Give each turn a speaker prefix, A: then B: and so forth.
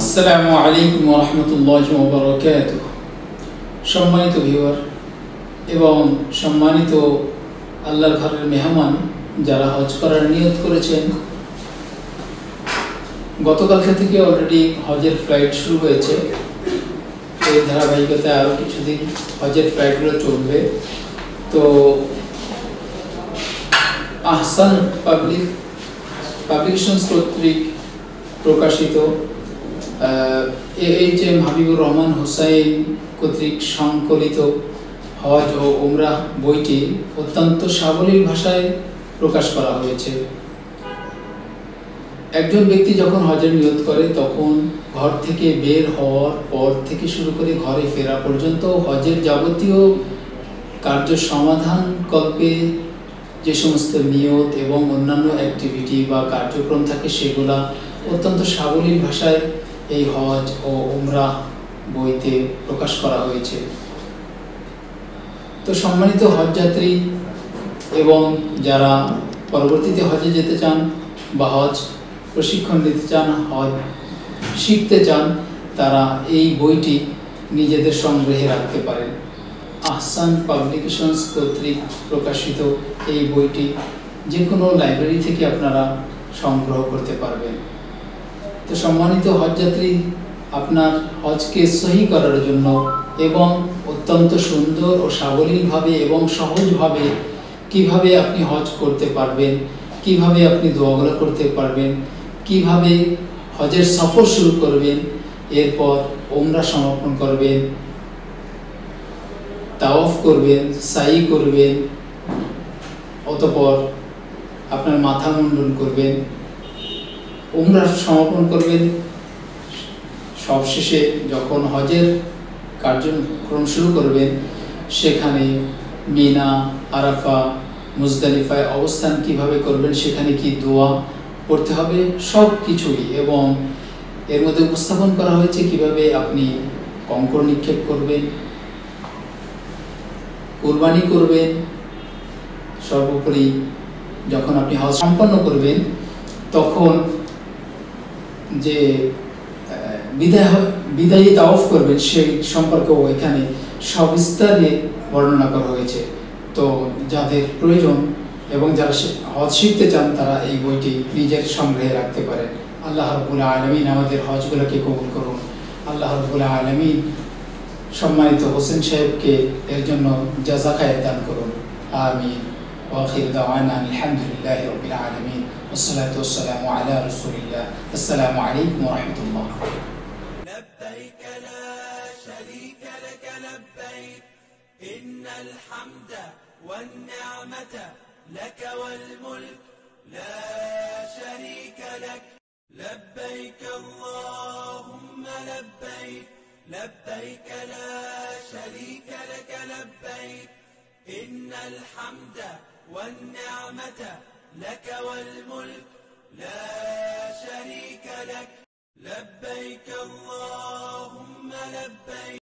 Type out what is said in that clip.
A: আসসালামু আলাইকুম রহমতুল্লাহ ওবরকাত সম্মানিত ভিউয়ার এবং সম্মানিত আল্লাহর ঘরের মেহমান যারা হজ করার নিয়ত করেছেন, গতকালকে থেকে অলরেডি হজের ফ্লাইট শুরু হয়েছে। এই ধারাবাহিকতায় আরও কিছুদিন হজের ফ্লাইটগুলো চলবে। তো আহসান পাবলিক পাবলিকেশনস কর্তৃক প্রকাশিত এইচ এম হাবিবুর রহমান হুসাইন কর্তৃক সংকলিত হজ ও উমরাহ বইটি অত্যন্ত সাবলীল ভাষায় প্রকাশ করা হয়েছে। একজন ব্যক্তি যখন হজের নিয়ত করে, তখন ঘর থেকে বের হওয়ার পর থেকে শুরু করে ঘরে ফেরা পর্যন্ত হজের যাবতীয় কার্য সমাধান কল্পে যে সমস্ত নিয়ত এবং অন্যান্য অ্যাক্টিভিটি বা কার্যক্রম থাকে, সেগুলা অত্যন্ত সাবলীল ভাষায় এই হজ ও উমরা বইতে প্রকাশ করা হয়েছে। তো সম্মানিত হজযাত্রী এবং যারা পরবর্তীতে হজে যেতে চান বা হজ প্রশিক্ষণ নিতে চান, হজ শিখতে চান, তারা এই বইটি নিজেদের সংগ্রহে রাখতে পারেন। আহসান পাবলিকেশনস কর্তৃক প্রকাশিত এই বইটি যে কোনো লাইব্রেরি থেকে আপনারা সংগ্রহ করতে পারবেন। তো সম্মানিত হজযাত্রী, আপনার হজকে সহি করার জন্য এবং অত্যন্ত সুন্দর ও সাবলীলভাবে এবং সহজভাবে কীভাবে আপনি হজ করতে পারবেন, কীভাবে আপনি দোয়াগুলো করতে পারবেন, কীভাবে হজের সফর শুরু করবেন, এরপর ওমরা সমর্পণ করবেন তাওফ করবেন, সাই করবেন, অতপর আপনার মাথা মুন্ডন করবেন। উমরা সমাপন করবেন। সবশেষে যখন হজের কার্যক্রম শুরু করবেন, সেখানে মিনা, আরাফা, মুজদালিফায় অবস্থান কীভাবে করবেন সেখানে কি দোয়া পড়তে হবে? সব কিছুই এবং এর মধ্যে উপস্থাপন করা হয়েছে কীভাবে আপনি কঙ্কর নিক্ষেপ করবেন, কোরবানি করবেন, সর্বোপরি যখন আপনি হজ সম্পন্ন করবেন, তখন যে বিদায় বিদায়ী তাওফ করবেন সেই সম্পর্কেও এখানে সবিস্তারে বর্ণনা করা হয়েছে। তো যাদের প্রয়োজন এবং যারা হজ শিখতে চান, তারা এই বইটি নিজের সংগ্রহে রাখতে পারেন। আল্লাহ রবুল আলমিন আমাদের হজগুলোকে কবুল করুন। আল্লাহ রবুল আলমিন সম্মানিত হোসেন সাহেবকে এর জন্য জাজা খায়ের দান করুন। আমিন। وآخر دعوانا أن الحمد لله رب العالمين والصلاة والسلام على رسول الله. السلام عليكم ورحمة الله.
B: لبيك لا شريك لك لبيك. إن الحمد والنعمة لك والملك. لا شريك لك. لبيك اللهم لبيك. لبيك لا شريك لك لبيك. إن الحمد والنعمة لك والملك لا شريك لك. لبيك اللهم لبيك.